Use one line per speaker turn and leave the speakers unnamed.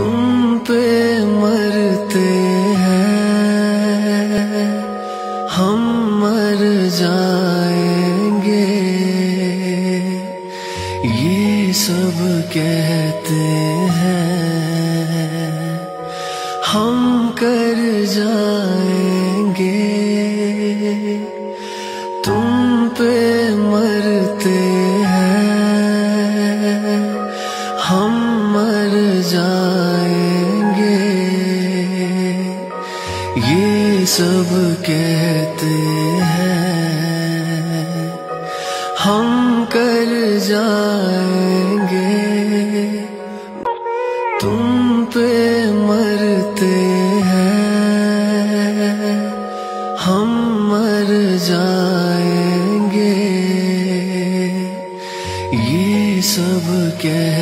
तुम पे मरते हैं, हम मर जाएँगे। ये सब कहते हैं, हम कर जाएँगे। तुम पे मरते मर जाएँगे। ये सब कहते हैं, हम कर जाएँगे। तुम पे मरते हैं, हम मर जाएँगे। ये सब कह